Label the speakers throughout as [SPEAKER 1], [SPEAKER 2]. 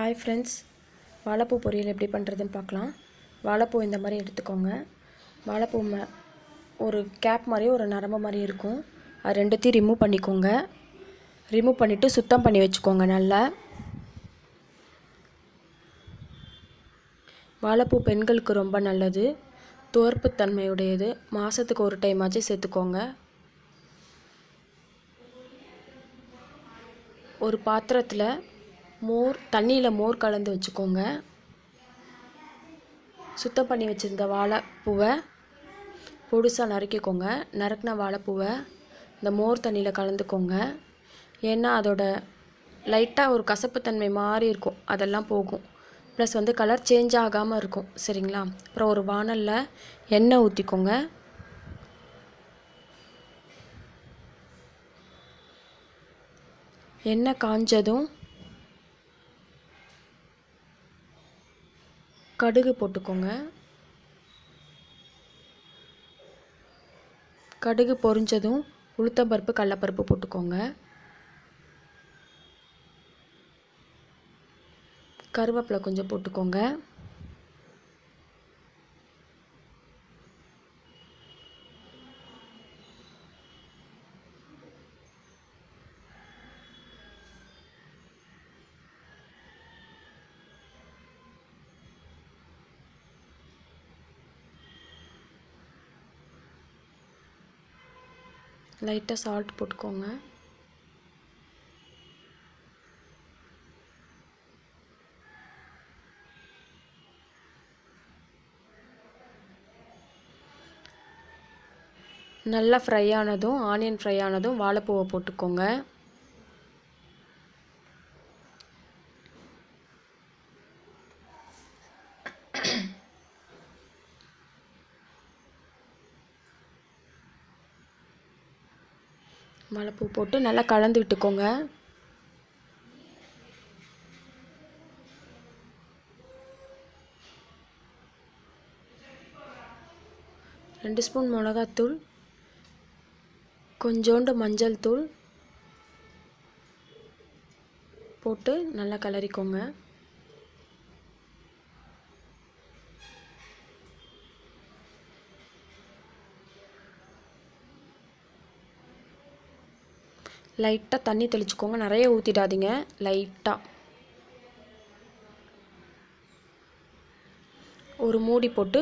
[SPEAKER 1] Hi friends வாழைப்பூ பொரியல் எப்படி பண்ணுறதுன்னு பார்க்கலாம். வாழைப்பூ இந்த மாதிரி எடுத்துக்கோங்க. வாழைப்பூ மே ஒரு கேப் மாதிரி ஒரு நரம்பு மாதிரி இருக்கும். அது ரெண்டுத்தையும் ரிமூவ் பண்ணிக்கோங்க. ரிமூவ் பண்ணிவிட்டு சுத்தம் பண்ணி வச்சுக்கோங்க நல்லா. வாழைப்பூ பெண்களுக்கு ரொம்ப நல்லது. தோற்புத்தன்மையுடையது. மாதத்துக்கு ஒரு டைம் ஆச்சு சேர்த்துக்கோங்க. ஒரு பாத்திரத்தில் மோர் தண்ணியில் மோர் கலந்து வச்சுக்கோங்க. சுத்தம் பண்ணி வச்சுருந்த வாழைப்பூவை பொடுசாக நறுக்கிக்கோங்க. நறுக்கின வாழைப்பூவை இந்த மோர் தண்ணியில் கலந்துக்கோங்க. ஏன்னா அதோட லைட்டாக ஒரு கசப்புத்தன்மை மாதிரி இருக்கும். அதெல்லாம் போகும். ப்ளஸ் வந்து கலர் சேஞ்ச் ஆகாமல் இருக்கும். சரிங்களா? அப்புறம் ஒரு வானலில் எண்ணெய் ஊற்றிக்கோங்க எண்ணெய் காஞ்சதும் கடுகு போட்டுக்கோங்க. கடுகு பொரிஞ்சதும் உளுத்தம்பருப்பு கடலப்பருப்பு போட்டுக்கோங்க. கருவேப்பிலை கொஞ்சம் போட்டுக்கோங்க. லைட்டாக சால்ட் போட்டுக்கோங்க. நல்லா ஃப்ரை ஆனதும் ஆனியன் ஃப்ரை ஆனதும் வாழைப்பூவை போட்டுக்கோங்க. மலைப்பூ போட்டு நல்லா கலந்து விட்டுக்கோங்க. ரெண்டு ஸ்பூன் மிளகாத்தூள் கொஞ்சோண்டு மஞ்சள் தூள் போட்டு நல்லா கிளறிக்கோங்க லைட்டாக தண்ணி தெளிச்சுக்கோங்க. நிறைய ஊற்றிடாதீங்க லைட்டாக ஒரு மூடி போட்டு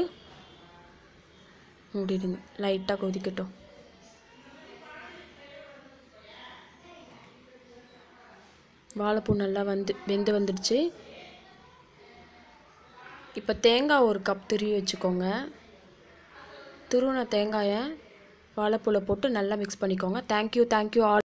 [SPEAKER 1] மூடிடுங்க. லைட்டாக கொதிக்கட்டும். வாழைப்பூ நல்லா வந்து வெந்து வந்துடுச்சு. இப்போ தேங்காய் ஒரு கப் துருவி வச்சுக்கோங்க. துருவின தேங்காயை வாழைப்பூவில் போட்டு நல்லா மிக்ஸ் பண்ணிக்கோங்க. Thank you thank you all